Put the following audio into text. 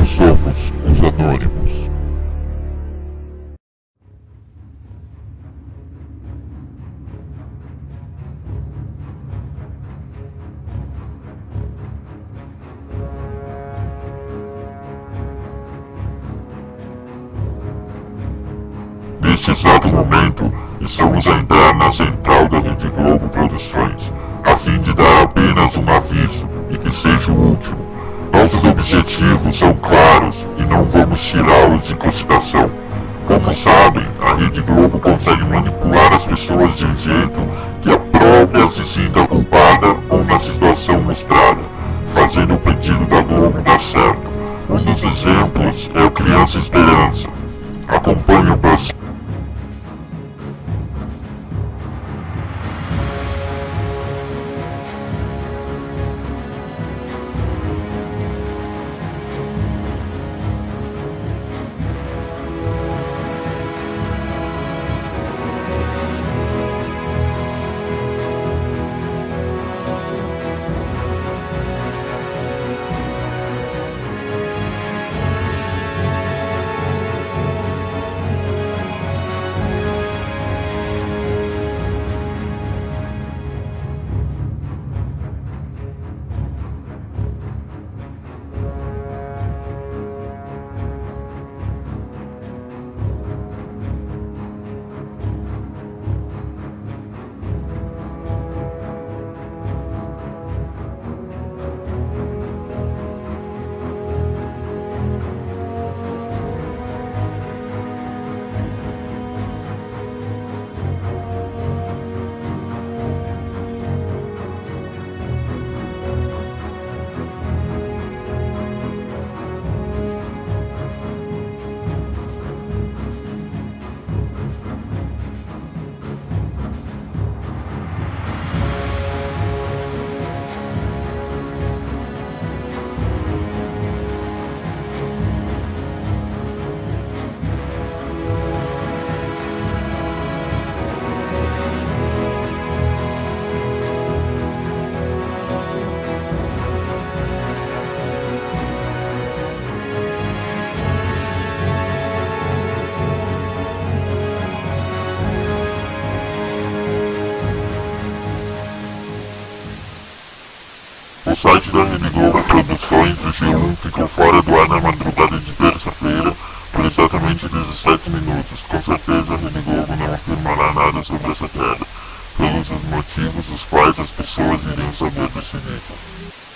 Nós somos os Anônimos. Nesse exato momento, estamos a entrar na central da Rede Globo Produções objetivos são claros e não vamos tirá-los de consideração. Como sabem, a Rede Globo consegue manipular as pessoas de um jeito que a própria se sinta culpada ou na situação mostrada, fazendo o pedido da Globo dar certo. Um dos exemplos é o Criança Esperança. Acompanhe o processo. O site da Globo Produções, o G1, ficou fora do ar na madrugada de terça-feira por exatamente 17 minutos. Com certeza a Rede Globo não afirmará nada sobre essa queda, pelos motivos os quais as pessoas iriam saber desse vídeo.